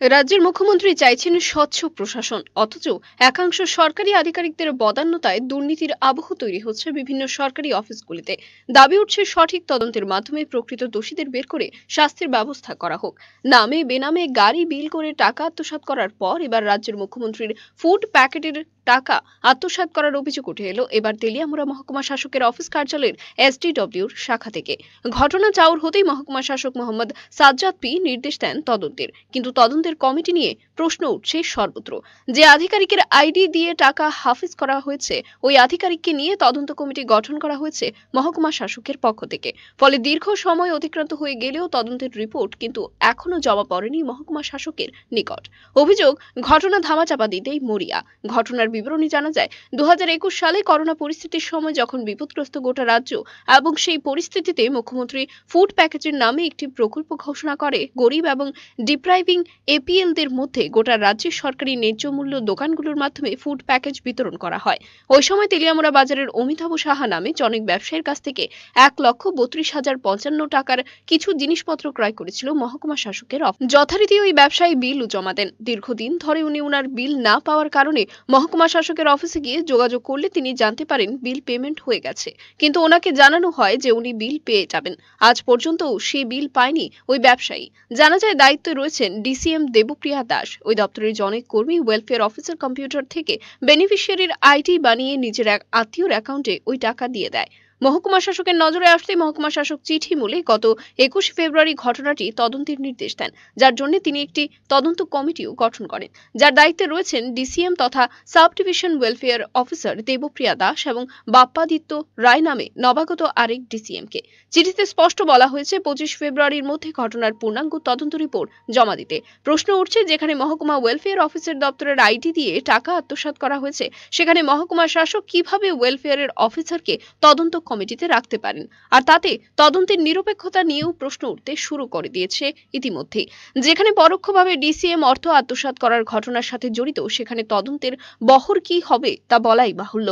রাজ্যের মুখ্যমন্ত্রী চাইছেন স্বচ্ছ প্রশাসন, অথচ একাংশ সরকারি আধিকারিকদের বদান্যতায় দুর্নীতির আবহ তৈরি হচ্ছে বিভিন্ন সরকারি অফিসগুলিতে। দাবি উঠছে সঠিক তদন্তের মাধ্যমে প্রকৃত দোষীদের বের করে শাস্তির ব্যবস্থা করা হোক। নামে বেনামে গাড়ি, বিল করে টাকা আত্মসাত করার পর এবার রাজ্যের মুখ্যমন্ত্রীর ফুড প্যাকেটের টাকা আত্মসাৎ করার অভিযোগ উঠে এলো। এবার তেলিয়ামুড়া মহকুমা শাসকের অফিস কার্যালয়ের এসডিডব্লিউর শাখা থেকে। ঘটনা চাউর হতেই মহকুমা শাসক মোহাম্মদ সাজ্জাদ পি নির্দেশ দেন তদন্তের। কিন্তু তদন্তের কমিটি নিয়ে প্রশ্ন উঠছে সর্বত্র। যে আধিকারিকের আইডি দিয়ে টাকা হাফিজ করা হয়েছে, ওই আধিকারিককে নিয়ে তদন্ত কমিটি গঠন করা হয়েছে মহকুমা শাসকের পক্ষ থেকে। ফলে দীর্ঘ সময় অতিক্রান্ত হয়ে গেলেও তদন্তের রিপোর্ট কিন্তু এখনও জমা পড়েনি মহকুমা শাসকের নিকট। অভিযোগ, ঘটনা ধামাচাপা দিতেই মরিয়া। ঘটনার বিবরণী জানা যায় দু হাজার একুশ সালে করোনা পরিস্থিতির সময় যখন বিপদগ্রস্ত গোটা রাজ্য এবং সেই পরিস্থিতিতে মুখ্যমন্ত্রী ফুড প্যাকেজের নামে একটি প্রকল্প ঘোষণা করে, গরিব এবং ডিপ্রাইভিং এপিএলদের মধ্যে গোটা রাজ্যের সরকারি ন্যায্য মূল্য দোকানগুলোর মাধ্যমে ফুড প্যাকেজ বিতরণ করা হয়। ওই সময় তেলিয়ামুড়া বাজারের অমিতাভ সাহা নামে জনক ব্যবসায়ীর কাছ থেকে এক লক্ষ বত্রিশ হাজার পঞ্চান্ন টাকার কিছু জিনিসপত্র ক্রয় করেছিল মহকুমা শাসকের যথারীতি ওই ব্যবসায়ী বিলও জমা দেন। দীর্ঘদিন ধরে উনি উনার বিল না পাওয়ার কারণে মহকুমা শাসকের অফিসে গিয়ে যোগাযোগ করলে তিনি জানতে পারেন বিল পেমেন্ট হয়ে গেছে। কিন্তু ওনাকে জানানো হয় যে উনি বিল পেয়ে যাবেন। আজ পর্যন্ত সে বিল পায়নি ওই ব্যবসায়ী। জানা যায় দায়িত্বে রয়েছেন ডিসিএম দেবপ্রিয়া দাস। ওই দপ্তরের জনক কর্মী ওয়েলফেয়ার অফিসার কম্পিউটার থেকে বেনিফিশিয়ারির আইডি বানিয়ে নিজের এক আত্মীয়র অ্যাকাউন্টে ওই টাকা দিয়ে দেয়। মহকুমা শাসকের নজরে আসতে মহকুমা শাসক চিঠি মূলে গত একুশ ফেব্রুয়ারি ঘটনাটি তদন্তের নির্দেশ দেন, যার জন্য তিনি একটি তদন্ত কমিটিও গঠন করেন। যার দায়িত্বে রয়েছেন ডিসিএম তথা sub division welfare officer Debapriya Das এবং বাপ্পাদিত্য রায় নামে নবাগত আরেক ডিসিএমকে। চিঠিতে স্পষ্ট বলা হয়েছে, পঁচিশ ফেব্রুয়ারির মধ্যে ঘটনার পূর্ণাঙ্গ তদন্ত রিপোর্ট জমা দিতে। প্রশ্ন উঠছে, যেখানে মহকুমা ওয়েলফেয়ার অফিসের দপ্তরের আইডি দিয়ে টাকা আত্মসাৎ করা হয়েছে, সেখানে মহকুমা শাসক কীভাবে ওয়েলফেয়ারের অফিসারকে তদন্ত কমিটিতে রাখতে পারেন। আর তাতে তদন্তের নিরপেক্ষতা নিয়েও প্রশ্ন উঠতে শুরু করে দিয়েছে ইতিমধ্যেই। যেখানে পরোক্ষভাবে ডিসিএম অর্থ আত্মসাৎ করার ঘটনার সাথে জড়িত, সেখানে তদন্তের বহর কি হবে তা বলাই বাহুল্য।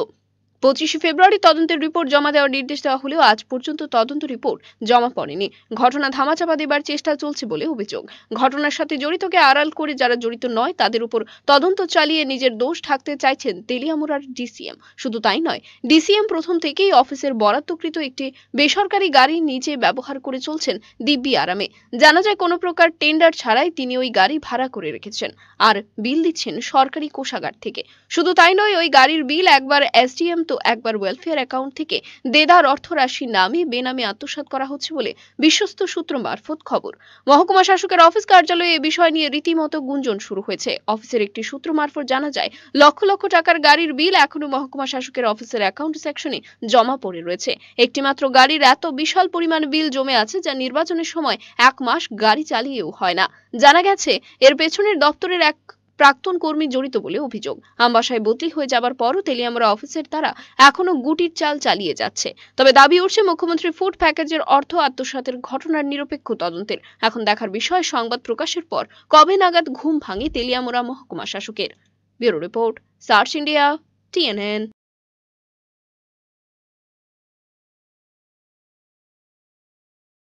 পঁচিশে ফেব্রুয়ারি তদন্তের রিপোর্ট জমা দেওয়ার নির্দেশ দেওয়া হলেও আজ পর্যন্ত তদন্ত রিপোর্ট জমা পড়েনি। ঘটনা ধামাচাপা দেবার চেষ্টা চলছে বলে অভিযোগ। ঘটনার সাথে জড়িতকে আড়াল করে যারা জড়িত নয়, তাদের উপর তদন্ত চালিয়ে নিজের দোষ ঢাকতে চাইছেন তেলিয়ামুড়ার ডিসিএম। শুধু তাই নয়, ডিসিএম প্রথম থেকেই অফিসের বরাদ্দকৃত একটি বেসরকারি গাড়ি নিজে ব্যবহার করে চলছেন দিব্যি আরামে। জানা যায়, কোনো প্রকার টেন্ডার ছাড়াই তিনি ওই গাড়ি ভাড়া করে রেখেছেন আর বিল দিচ্ছেন সরকারি কোষাগার থেকে। শুধু তাই নয়, ওই গাড়ির বিল একবার এসডিএম তো একবার ওয়েলফেয়ার অ্যাকাউন্ট থেকে দেদার অর্থরাশি নামে বেনামে আত্মসাৎ করা হচ্ছে বলে বিশ্বস্ত সূত্র মারফত খবর। মহকুমা শাসকের অফিস কার্যালয়ে এ বিষয় নিয়ে রীতিমতো গুঞ্জন শুরু হয়েছে। অফিসের একটি সূত্র মারফত জানা যায়, লক্ষ লক্ষ টাকার গাড়ির বিল এখনও মহকুমা শাসকের অফিসের অ্যাকাউন্ট সেকশনে জমা পড়ে রয়েছে। একটিমাত্র গাড়ির এত বিশাল পরিমাণ বিল জমে আছে যা নির্বাচনের সময় এক মাস গাড়ি চালিয়েও হয় না। জানা গেছে, এর পেছনের দপ্তরের এক প্রাক্তন কর্মী জড়িত বলে অভিযোগ। আমবাসায় বদলি হয়ে যাবার পরও তেলিয়ামরা অফিসের তারা এখনও গুটির চাল চালিয়ে যাচ্ছে। তবে দাবি উঠছে মুখ্যমন্ত্রী ফুড প্যাকেজের অর্থ আত্মসাতের ঘটনার নিরপেক্ষ তদন্তের। এখন দেখার বিষয় সংবাদ প্রকাশের পর কবে নাগাদ ঘুম ভাঙে তেলিয়ামরা মহকুমা শাসকের। Bureau report, search India, TNN.